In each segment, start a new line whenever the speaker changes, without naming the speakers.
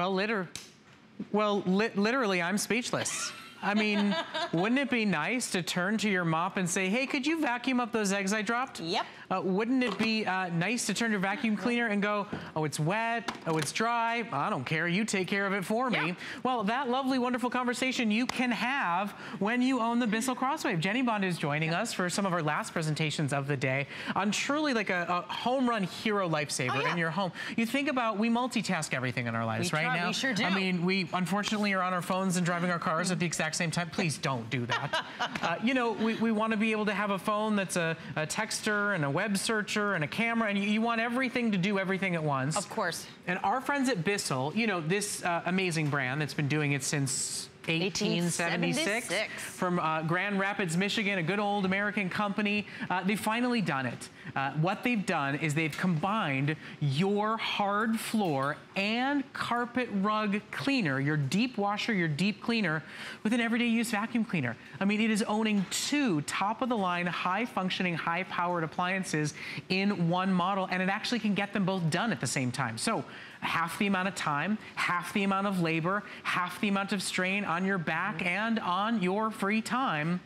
Well, liter well, li literally, I'm speechless. I mean, wouldn't it be nice to turn to your mop and say, hey, could you vacuum up those eggs I dropped?
Yep.
Uh, wouldn't it be uh, nice to turn your vacuum cleaner and go, oh, it's wet, oh, it's dry, I don't care, you take care of it for me. Well, that lovely, wonderful conversation you can have when you own the Bissell Crosswave. Jenny Bond is joining us for some of our last presentations of the day on truly like a, a home run hero lifesaver oh, yeah. in your home. You think about, we multitask everything in our lives
we
right
try,
now.
We sure do.
I mean, we unfortunately are on our phones and driving our cars at the exact same time. Please don't do that. uh, you know, we, we want to be able to have a phone that's a, a texter and a web searcher and a camera, and you, you, want everything to do everything at once.
Of course.
And our friends at Bissell, you know, this uh, amazing brand that's been doing it since 1876, from uh, Grand Rapids, Michigan, a good old American company. Uh, they've finally done it. Uh, what they've done is they've combined your hard floor and carpet rug cleaner, your deep washer, your deep cleaner, with an everyday use vacuum cleaner. I mean, it is owning two top of the line, high functioning, high powered appliances in one model, and it actually can get them both done at the same time. So half the amount of time, half the amount of labor, half the amount of strain on your back and on your free time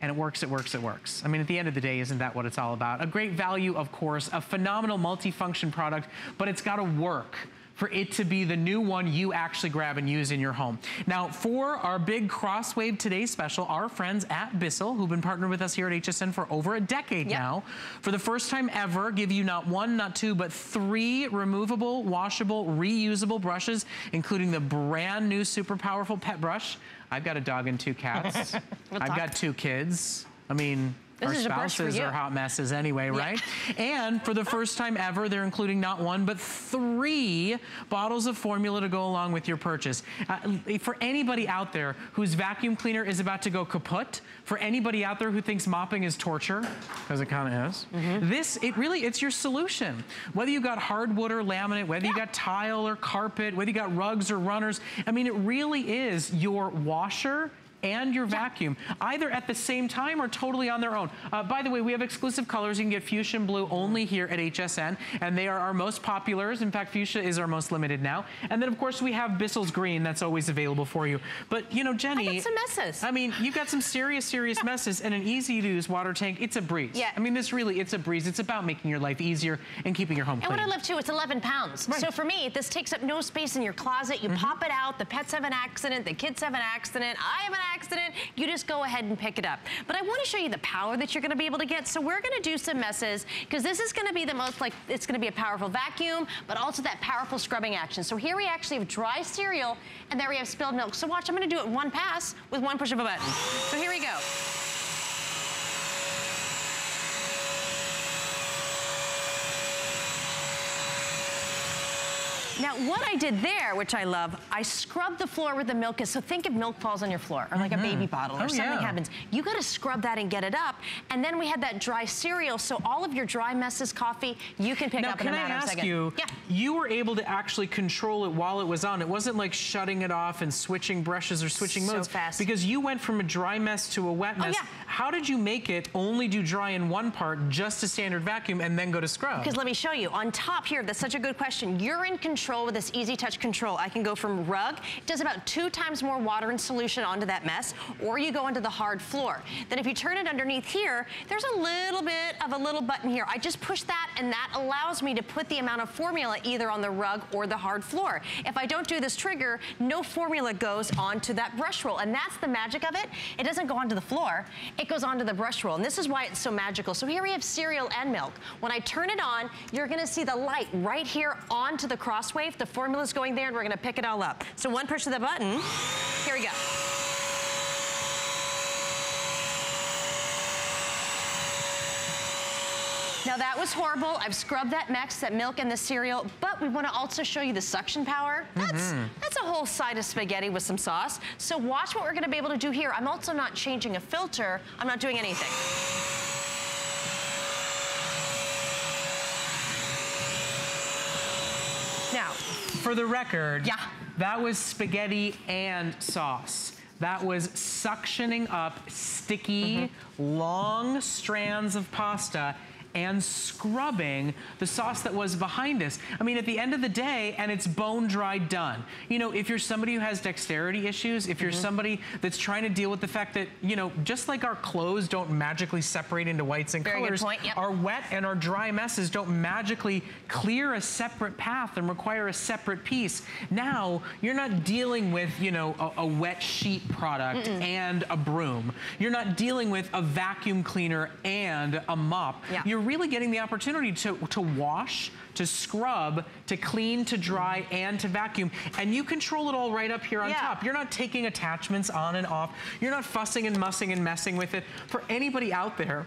and it works, it works, it works. I mean, at the end of the day, isn't that what it's all about? A great value, of course, a phenomenal multi-function product, but it's gotta work for it to be the new one you actually grab and use in your home. Now, for our big Crosswave Today special, our friends at Bissell, who've been partnered with us here at HSN for over a decade yep. now, for the first time ever, give you not one, not two, but three removable, washable, reusable brushes, including the brand new super powerful pet brush. I've got a dog and two cats. I've got two kids. I mean, this Our spouses are hot messes anyway, yeah. right? and for the first time ever, they're including not one, but three bottles of formula to go along with your purchase. Uh, for anybody out there whose vacuum cleaner is about to go kaput, for anybody out there who thinks mopping is torture, because it kind of is, mm -hmm. this, it really, it's your solution. Whether you got hardwood or laminate, whether yeah. you got tile or carpet, whether you got rugs or runners, I mean, it really is your washer and your vacuum, either at the same time or totally on their own. Uh, by the way, we have exclusive colors. You can get fuchsia and blue only here at HSN, and they are our most populars. In fact, fuchsia is our most limited now. And then, of course, we have Bissell's green that's always available for you. But, you know, Jenny...
I got some messes.
I mean, you've got some serious, serious messes and an easy-to-use water tank. It's a breeze.
Yeah.
I mean, this really, it's a breeze. It's about making your life easier and keeping your home
clean.
And
what I love, too, it's 11 pounds. Right. So for me, this takes up no space in your closet. You mm -hmm. pop it out. The pets have an accident. The kids have an accident. I have an accident. You just go ahead and pick it up. But I wanna show you the power that you're gonna be able to get. So we're gonna do some messes because this is gonna be the most like, it's gonna be a powerful vacuum, but also that powerful scrubbing action. So here we actually have dry cereal and there we have spilled milk. So watch, I'm gonna do it one pass with one push of a button. So here we go. Now, what I did there, which I love, I scrubbed the floor with the milk. So think if milk falls on your floor, or like mm -hmm. a mm-hmm. baby bottle, or oh, something yeah. happens. You gotta scrub that and get it up. And then we had that dry cereal, so all of your dry messes, coffee, you can pick
now,
up in a matter
I
of a second.
Now, can I ask you, you were able to actually control it while it was on. It wasn't like shutting it off and switching brushes or switching
so
modes.
fast.
Because you went from a dry mess to a wet oh, mess.
Oh, yeah.
How did you make it only do dry in one part, just a standard vacuum, and then go to scrub?
Because let me show you. On top here, that's such a good question. You're in control with this easy touch control. I can go from rug, it does about two times more water and solution onto that mess, or you go into the hard floor. Then if you turn it underneath here, there's a little bit of a little button here. I just push that and that allows me to put the amount of formula either on the rug or the hard floor. If I don't do this trigger, no formula goes onto that brush roll. And that's the magic of it. It doesn't go onto the floor, it goes onto the brush roll. And this is why it's so magical. So here we have cereal and milk. When I turn it on, you're gonna see the light right here onto the crosswave. The formula's going there and we're gonna pick it all up. So one push of the button, here we go. Now that was horrible. I've scrubbed that mix, that milk and the cereal, but we wanna also show you the suction power. That's, mm -hmm. that's a whole side of spaghetti with some sauce. So watch what we're gonna be able to do here. I'm also not changing a filter. I'm not doing anything. Now,
for the record,
yeah.
that was spaghetti and sauce. That was suctioning up sticky, mm -hmm. long strands of pasta and scrubbing the sauce that was behind us. I mean, at the end of the day, and it's bone dry done. You know, if you're somebody who has dexterity issues, if you're mm -hmm. somebody that's trying to deal with the fact that, you know, just like our clothes don't magically separate into whites and
Very
colors,
yep.
our wet and our dry messes don't magically clear a separate path and require a separate piece. Now, you're not dealing with, you know, a, a wet sheet product mm -mm. and a broom. You're not dealing with a vacuum cleaner and a mop. Yeah. You're really getting the opportunity to, to wash, to scrub, to clean, to dry, and to vacuum. And you control it all right up here on yeah. top. You're not taking attachments on and off. You're not fussing and mussing and messing with it. For anybody out there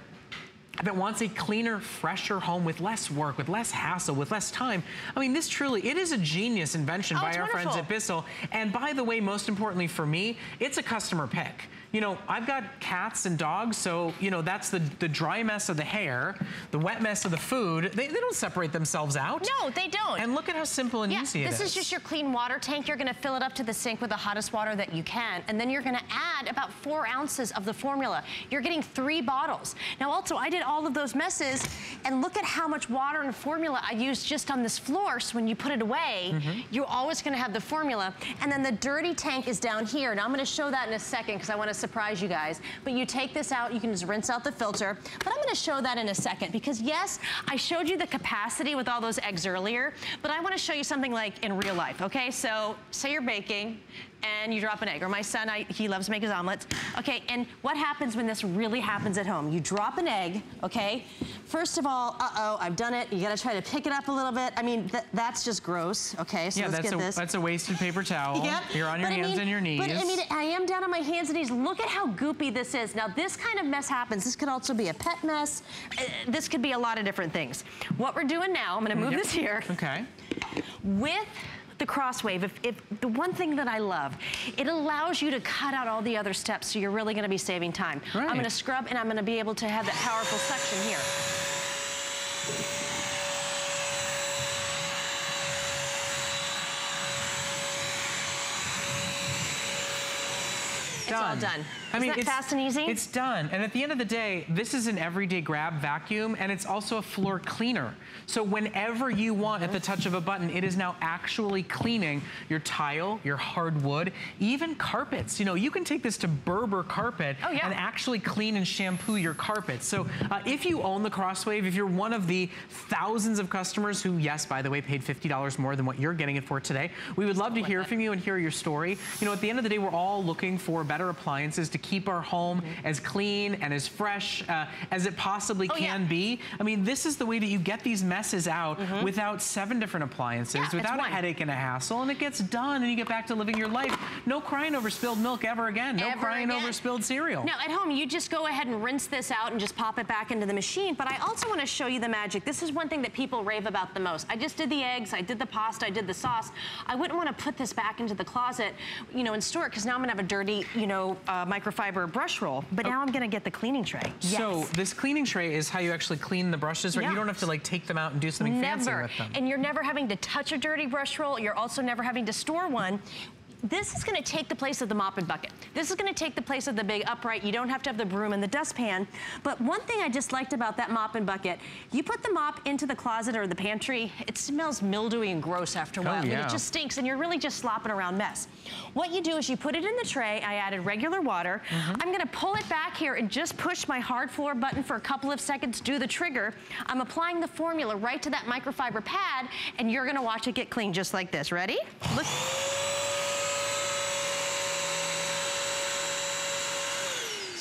that wants a cleaner, fresher home with less work, with less hassle, with less time. I mean, this truly, it is a genius invention
oh,
by our
wonderful.
friends at Bissell. And by the way, most importantly for me, it's a customer pick you know, I've got cats and dogs, so, you know, that's the, the dry mess of the hair, the wet mess of the food. They, they don't separate themselves out.
No, they don't.
And look at how simple and
yeah,
easy it
is. This is just your clean water tank. You're gonna fill it up to the sink with the hottest water that you can, and then you're gonna add about four ounces of the formula. You're getting three bottles. Now also, I did all of those messes, and look at how much water and formula I used just on this floor, so when you put it away, mm -hmm. you're always gonna have the formula. And then the dirty tank is down here. Now I'm gonna show that in a second, because I wanna surprise you guys. But you take this out, you can just rinse out the filter. But I'm gonna show that in a second because yes, I showed you the capacity with all those eggs earlier, but I wanna show you something like in real life, okay? So say you're baking, and you drop an egg. Or my son, I, he loves to make his omelets. Okay, and what happens when this really happens at home? You drop an egg, okay? First of all, uh-oh, I've done it. You gotta try to pick it up a little bit. I mean, th that's just gross, okay? So
yeah,
let's
that's
get
a,
this.
that's a wasted paper towel.
Yep.
You're on your but hands I mean, and your knees.
But I mean, I am down on my hands and knees. Look at how goopy this is. Now, this kind of mess happens. This could also be a pet mess. Uh, this could be a lot of different things. What we're doing now, I'm gonna move yep. this here.
Okay.
With the Crosswave, if, if the one thing that I love, it allows you to cut out all the other steps, so you're really gonna be saving time. Right. I'm gonna scrub and I'm gonna be able to have that powerful suction here. It's all done. I mean, it's fast and easy?
It's done. And at the end of the day, this is an everyday grab vacuum, and it's also a floor cleaner. So whenever you want, at the touch of a button, it is now actually cleaning your tile, your hardwood, even carpets. You know, you can take this to Berber carpet
oh, yeah.
and actually clean and shampoo your carpets. So uh, if you own the Crosswave, if you're one of the thousands of customers who, yes, by the way, paid $50 more than what you're getting it for today, we would love to hear from you and hear your story. You know, at the end of the day, we're all looking for better appliances to keep our home mm -hmm. as clean and as fresh uh, as it possibly oh, can yeah. be. I mean, this is the way that you get these messes out mm -hmm. without seven different appliances, yeah, without a headache and a hassle, and it gets done and you get back to living your life. No crying over spilled milk ever again. No
ever
crying
again.
over spilled cereal.
Now, at home, you just go ahead and rinse this out and just pop it back into the machine. But I also want to show you the magic. This is one thing that people rave about the most. I just did the eggs, I did the pasta, I did the sauce. I wouldn't want to put this back into the closet, you know, and store it because now I'm going to have a dirty, you know, uh, microfiber brush roll. But oh. now I'm going to get the cleaning tray.
Yes. So this cleaning tray is how you actually clean the brushes, right? Yes. You don't have to like take them out and do something
never.
fancy with them.
And you're never having to touch a dirty brush roll. You're also never having to store one this is gonna take the place of the mop and bucket. This is gonna take the place of the big upright. You don't have to have the broom and the dustpan. But one thing I just liked about that mop and bucket, you put the mop into the closet or the pantry, it smells mildewy and gross after a while.
Oh, yeah.
it just stinks and you're really just slopping around mess. What you do is you put it in the tray. I added regular water. Mm -hmm. I'm gonna pull it back here and just push my hard floor button for a couple of seconds, do the trigger. I'm applying the formula right to that microfiber pad and you're gonna watch it get clean just like this. Ready? Look.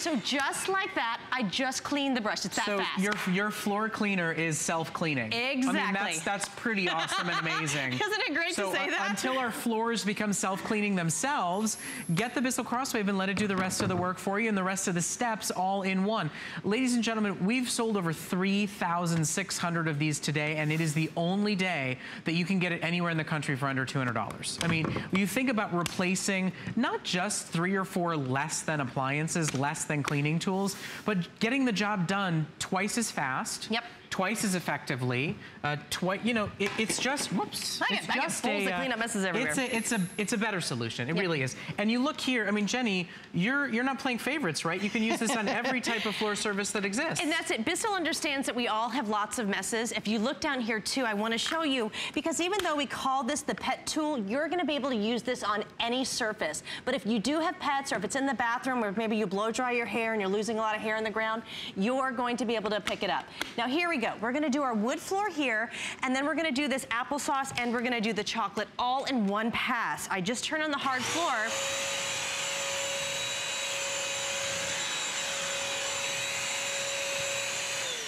So just like that, I just cleaned the brush. It's that
so
fast.
your your floor cleaner is self-cleaning.
Exactly.
I mean, that's, that's pretty awesome and amazing.
Isn't it great
so,
to say
uh,
that?
until our floors become self-cleaning themselves, get the Bissell Crosswave and let it do the rest of the work for you and the rest of the steps all in one. Ladies and gentlemen, we've sold over 3,600 of these today, and it is the only day that you can get it anywhere in the country for under $200. I mean, you think about replacing not just three or four less than appliances, less than cleaning tools, but getting the job done twice as fast.
Yep
twice as effectively. Uh, twice, you know, it, it's just whoops.
I get,
it's
I get
just
bowls
a, uh,
cleanup messes everywhere.
It's a, it's a, it's a better solution. It
Yep.
really is. And you look here. I mean, Jenny, you're you're not playing favorites, right? You can use this on every type of floor service that exists.
And that's it. Bissell understands that we all have lots of messes. If you look down here too, I want to show you, because even though we call this the pet tool, you're going to be able to use this on any surface. But if you do have pets, or if it's in the bathroom, or maybe you blow dry your hair and you're losing a lot of hair on the ground, you're going to be able to pick it up. Now here we go. We're going to do our wood floor here, and then we're going to do this applesauce, and we're going to do the chocolate all in one pass. I just turn on the hard floor.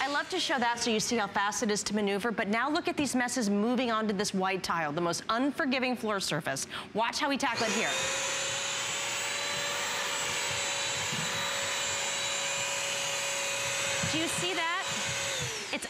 I love to show that so you see how fast it is to maneuver, but now look at these messes moving onto this white tile, the most unforgiving floor surface. Watch how we tackle it here. Do you see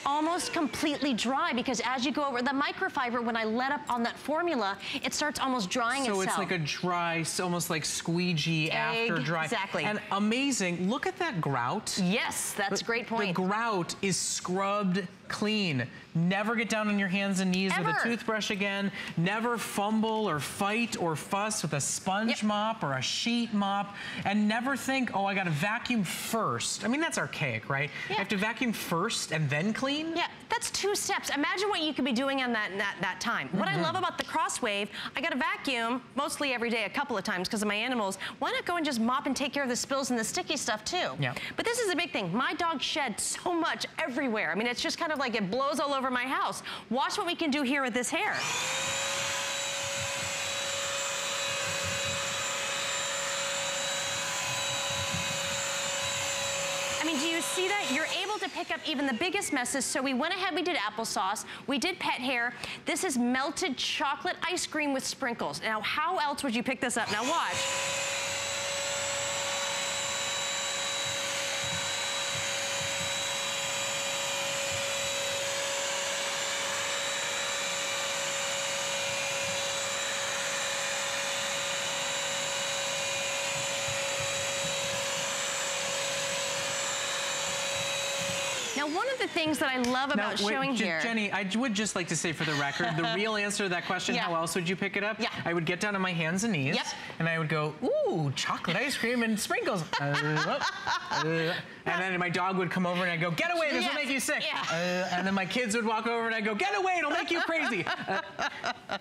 almost completely dry because as you go over the microfiber, when I let up on that formula, it starts almost drying
So
itself.
it's like a dry, so almost like squeegee after dry.
Exactly.
And amazing. Look at that grout.
Yes, that's a great point.
The grout is scrubbed clean. Never get down on your hands and knees with a toothbrush again. Never fumble or fight or fuss with a sponge
Yep.
mop or a sheet mop. And never think, oh, I got to vacuum first. I mean, that's archaic, right? I
Yeah.
have to vacuum first and then clean?
Yeah, that's two steps. Imagine what you could be doing on that that, that time. What
Mm-hmm.
I love about the Crosswave, I got to vacuum mostly every day, a couple of times because of my animals. Why not go and just mop and take care of the spills and the sticky stuff too?
Yeah.
But this is a big thing. My dog shed so much everywhere. I mean, it's just kind of like it blows all over my house. Watch what we can do here with this hair. I mean, do you see that? You're able to pick up even the biggest messes. So we went ahead, we did applesauce, we did pet hair. This is melted chocolate ice cream with sprinkles. Now, how else would you pick this up? Now watch. One of the things that I love
Now,
about
wait,
showing here.
Jenny, I would just like to say for the record, the real answer to that question,
Yeah.
how else would you pick it up?
Yeah.
I would get down on my hands and knees,
Yep.
and I would go, ooh, chocolate ice cream and sprinkles. Uh, uh, and then my dog would come over and I'd go, get away, this
Yes.
will make you sick.
Yeah.
Uh, and then my kids would walk over and I'd go, get away, it'll make you crazy.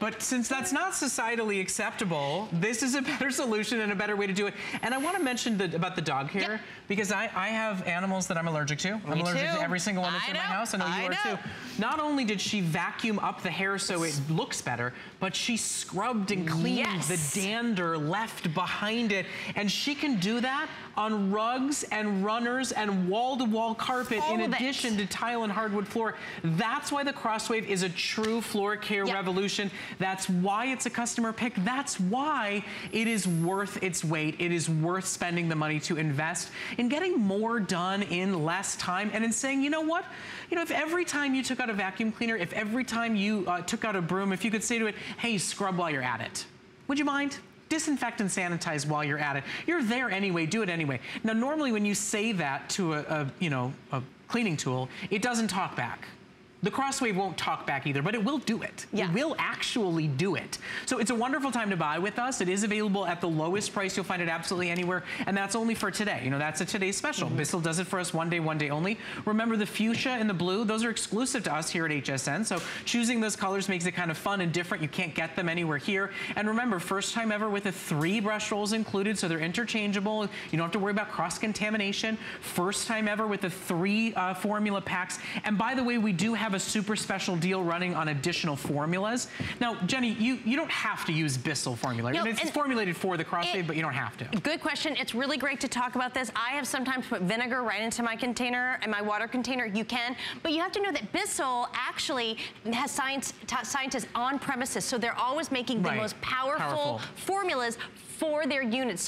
But since that's not societally acceptable, this is a better solution and a better way to do it. And I want to mention the, about the dog here,
Yep.
because I, I have animals that I'm allergic to. I'm
Me
allergic
too.
to every single one that's
I
in my house. I know
I
you are
know.
too. Not only did she vacuum up the hair so it looks better, but she scrubbed and cleaned
Yes.
the dander left behind it. And she can do that on rugs and runners and wall-to-wall carpet
All
in
of it.
addition to tile and hardwood floor. That's why the Crosswave is a true floor care
Yep.
revolution. That's why it's a customer pick. That's why it is worth its weight. It is worth spending the money to invest in getting more done in less time and in saying, you know what? You know, if every time you took out a vacuum cleaner, if every time you uh, took out a broom, if you could say to it, hey, scrub while you're at it, would you mind? Disinfect and sanitize while you're at it. You're there anyway, do it anyway. Now, normally when you say that to a, a you know, a cleaning tool, it doesn't talk back. The Crosswave won't talk back either, but it will do it.
Yeah.
It will actually do it. So it's a wonderful time to buy with us. It is available at the lowest price. You'll find it absolutely anywhere, and that's only for today. You know, that's a today's special. Bissell does it for us one day, one day only. Remember the fuchsia and the blue, those are exclusive to us here at HSN. So choosing those colors makes it kind of fun and different. You can't get them anywhere here. And remember, first time ever with the three brush rolls included, so they're interchangeable. You don't have to worry about cross-contamination. First time ever with the three uh, formula packs. And by the way, we do have a super special deal running on additional formulas. Now, Jenny, you, you don't have to use Bissell formula.
No,
it's formulated for the Crosswave,
it-
but you don't have to.
Good question. It's really great to talk about this. I have sometimes put vinegar right into my container and my water container. You can, but you have to know that Bissell actually has science scientists on premises, so they're always making the
Right.
most powerful,
Powerful.
formulas for their units.